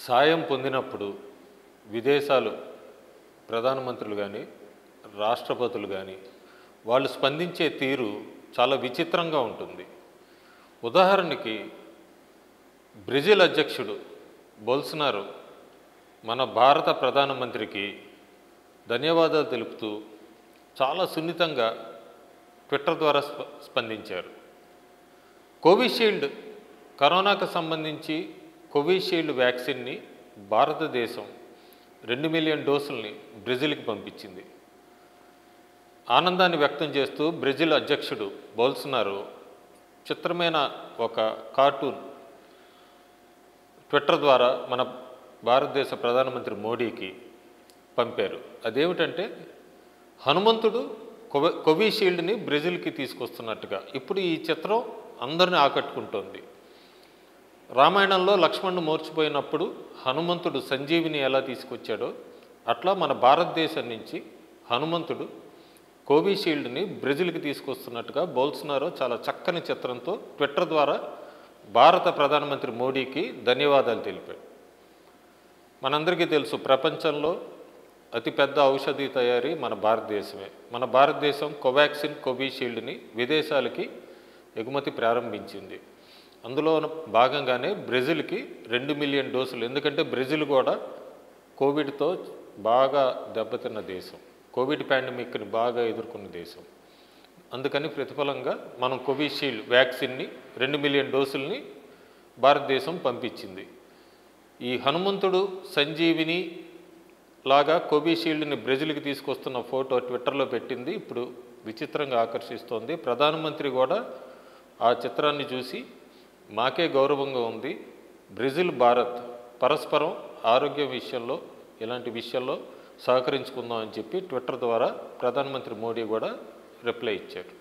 సాయం పొందినప్పుడు విదేశాలు ప్రధానమంత్రులు కానీ రాష్ట్రపతులు కానీ వాళ్ళు స్పందించే తీరు చాలా విచిత్రంగా ఉంటుంది. ఉదాహరణకి బ్రెజిల్ అధ్యక్షుడు బొల్సనారో మన భారత ప్రధానమంత్రికి ధన్యవాదాలు తెలుపుతూ చాలా సున్నితంగా ట్విట్టర్ ద్వారా స్ప స్పందించారు. కోవిషీల్డ్ కరోనాకు సంబంధించి కోవిషీల్డ్ వ్యాక్సిన్ని భారతదేశం రెండు మిలియన్ డోసుల్ని బ్రెజిల్కి పంపించింది. ఆనందాన్ని వ్యక్తం చేస్తూ బ్రెజిల్ అధ్యక్షుడు బోల్సనారో చిత్రమైన ఒక కార్టూన్ ట్విట్టర్ ద్వారా మన భారతదేశ ప్రధానమంత్రి మోడీకి పంపారు. అదేమిటంటే హనుమంతుడు కోవి కోవిషీల్డ్ని బ్రెజిల్కి తీసుకొస్తున్నట్టుగా. ఇప్పుడు ఈ చిత్రం అందరిని ఆకట్టుకుంటోంది. రామాయణంలో లక్ష్మణుడు మోర్చిపోయినప్పుడు హనుమంతుడు సంజీవిని ఎలా తీసుకొచ్చాడో అట్లా మన భారతదేశం నుంచి హనుమంతుడు కోవిషీల్డ్ని బ్రెజిల్కి తీసుకొస్తున్నట్టుగా బోల్సనారో చాలా చక్కని చిత్రంతో ట్విట్టర్ ద్వారా భారత ప్రధానమంత్రి మోడీకి ధన్యవాదాలు తెలిపాడు. మనందరికీ తెలుసు ప్రపంచంలో అతిపెద్ద ఔషధి తయారీ మన భారతదేశమే. మన భారతదేశం కోవాక్సిన్ కోవిషీల్డ్ని విదేశాలకి ఎగుమతి ప్రారంభించింది. అందులో భాగంగానే బ్రెజిల్కి రెండు మిలియన్ డోసులు. ఎందుకంటే బ్రెజిల్ కూడా కోవిడ్తో బాగా దెబ్బతిన్న దేశం. కోవిడ్ పాండమిక్ని బాగా ఎదుర్కొన్న దేశం. అందుకని ప్రతిఫలంగా మనం కోవిషీల్డ్ వ్యాక్సిన్ని రెండు మిలియన్ డోసుల్ని భారతదేశం పంపించింది. ఈ హనుమంతుడు సంజీవిని లాగా కోవిషీల్డ్ని బ్రెజిల్కి తీసుకొస్తున్న ఫోటో ట్విట్టర్లో పెట్టింది. ఇప్పుడు విచిత్రంగా ఆకర్షిస్తోంది. ప్రధానమంత్రి కూడా ఆ చిత్రాన్ని చూసి మాకే గౌరవంగా ఉంది. బ్రెజిల్ భారత్ పరస్పరం ఆరోగ్య విషయంలో ఇలాంటి విషయాల్లో సహకరించుకుందాం అని చెప్పి ట్విట్టర్ ద్వారా ప్రధానమంత్రి మోడీ కూడా రిప్లై ఇచ్చారు.